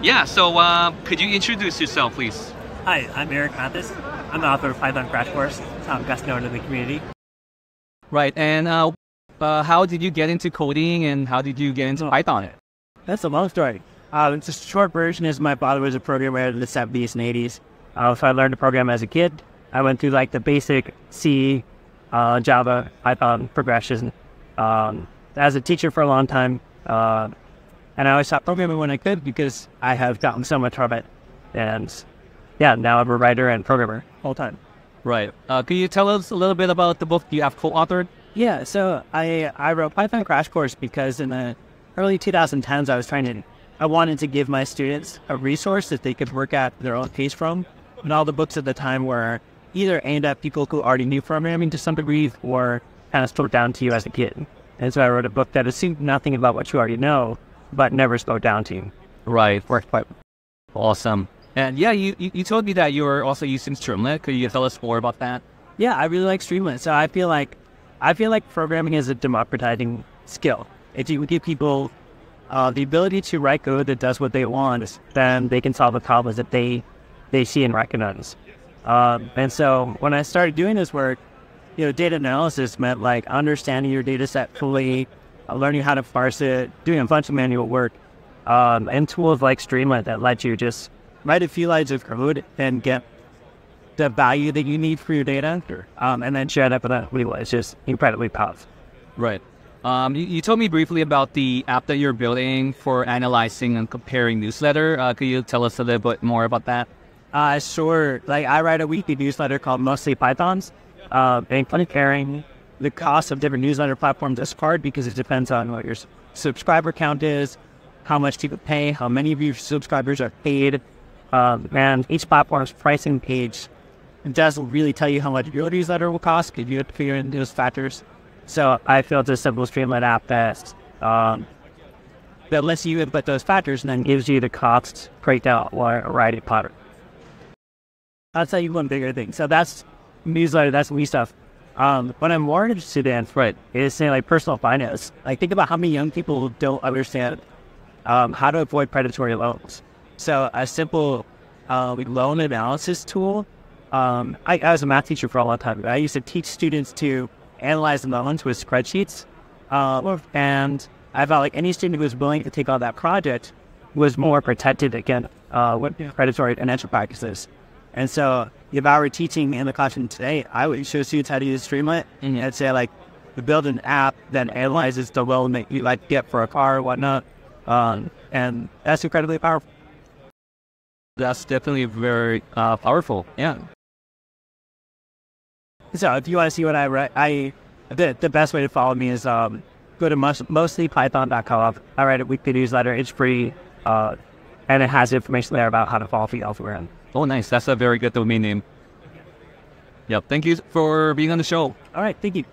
Yeah, so uh, could you introduce yourself, please? Hi, I'm Eric Matthes. I'm the author of Python Crash Course, um, best known in the community. Right, and uh, uh, how did you get into coding and how did you get into Python? It? That's a long story. Uh, it's a short version is my father was a programmer in the 70s and 80s. Uh, so I learned to program as a kid. I went through like the basic C, uh, Java, Python progression. Um, as a teacher for a long time, uh, and I always stopped programming when I could because I have gotten so much from it. And yeah, now I'm a writer and programmer all time. Right. Uh, can you tell us a little bit about the book you have co-authored? Yeah, so I I wrote Python Crash Course because in the early 2010s I was trying to I wanted to give my students a resource that they could work at their own pace from. And all the books at the time were either aimed at people who already knew programming to some degree or kind of slowed down to you as a kid. And so I wrote a book that assumed nothing about what you already know, but never slowed down to you. Right. Worked quite awesome. And yeah, you, you, you told me that you were also using Streamlit. Could you tell us more about that? Yeah, I really like Streamlit. So I feel like I feel like programming is a democratizing skill. If you give people uh, the ability to write code that does what they want, then they can solve the problems that they they see and recognize. Um, and so when I started doing this work, you know, data analysis meant like understanding your data set fully, learning how to parse it, doing a bunch of manual work, um, and tools like Streamlit that let you just write a few lines of code and get the value that you need for your data, um, and then share that with everyone. It's just incredibly powerful. Right. Um, you, you, told me briefly about the app that you're building for analyzing and comparing newsletter. Uh, could you tell us a little bit more about that? Uh, sure. Like I write a weekly newsletter called Mostly Pythons, uh, and comparing the cost of different newsletter platforms is hard because it depends on what your subscriber count is, how much people pay, how many of your subscribers are paid, um, and each platform's pricing page doesn't really tell you how much your newsletter will cost because you have to figure in those factors. So I built a simple Streamlit app that um, that lets you input those factors and then gives you the cost breakdown or a writing pattern. I'll tell you one bigger thing. So that's newsletter, that's we stuff. Um, what I'm more interested in right. is saying like personal finance. Like think about how many young people don't understand um, how to avoid predatory loans. So a simple uh, loan analysis tool. Um, I, I was a math teacher for a long time. I used to teach students to analyze loans with spreadsheets. Uh, and I felt like any student who was willing to take on that project was more protected against uh, predatory financial practices. And so if I were teaching in the classroom today, I would show students how to use Streamlit mm-hmm. and say like, build an app that analyzes the loan that you like get for a car or whatnot. Um, and that's incredibly powerful. That's definitely very uh, powerful. Yeah. So if you want to see what I write, I the, the best way to follow me is um, go to most, mostlypython.com. I write a weekly newsletter. It's free, uh, and it has information there about how to follow me elsewhere. Oh, nice. That's a very good domain name. Yep. Thank you for being on the show. All right. Thank you.